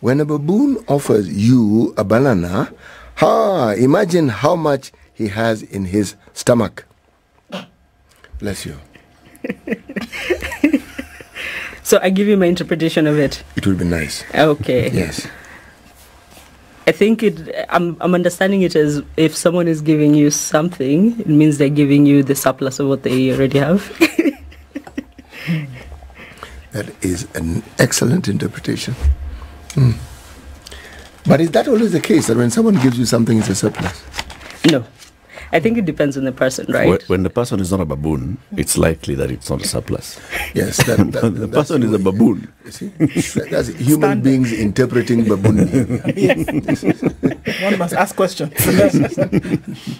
when a baboon offers you a banana, ha, imagine how much he has in his stomach. Bless you. So I give you my interpretation of it. It will be nice. Okay. Yes. I think it. I'm. I'm understanding it as if someone is giving you something, it means they're giving you the surplus of what they already have. That is an excellent interpretation. Hmm. But is that always the case that when someone gives you something, it's a surplus? no, I think it depends on the person, right? When, when the person is not a baboon, it's likely that it's not a surplus. Yes, that, that, the that's person is a baboon. you see? That's human Standard. beings interpreting baboon. Yes. One must ask questions.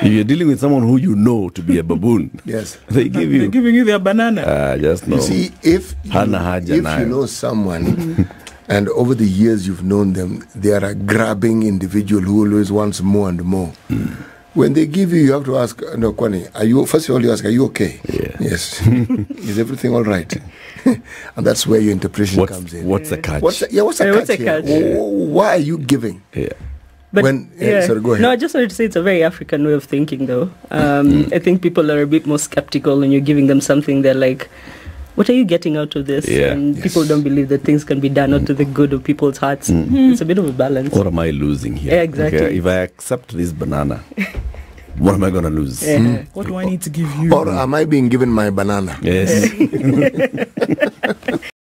If you're dealing with someone who you know to be a baboon, Yes. they give you. They're giving you their banana. Uh, just know. You see, if you, if you know someone and over the years you've known them, they are a grabbing individual who always wants more and more. When they give you, you have to ask, no, Kwani, are you, first of all, you ask, are you okay? Yeah. Yes. Is everything all right? and that's where your interpretation what's, comes in. what's the catch? What's the, yeah, what's the Yeah, catch what's the here? catch? Wh- Why are you giving? yeah. But When- yeah, sorry, go ahead. No, I just wanted to say it's a very African way of thinking, though. Um, Mm. I think people are a bit more skeptical when you're giving them something. They're like, "What are you getting out of this?" Yeah. And Yes. people don't believe that things can be done out to the good of people's hearts. It's a bit of a balance. What am I losing here? Yeah, exactly. if I accept this banana, what am I going to lose? Yeah. What do I need to give you? Or am I being given my banana? Yes.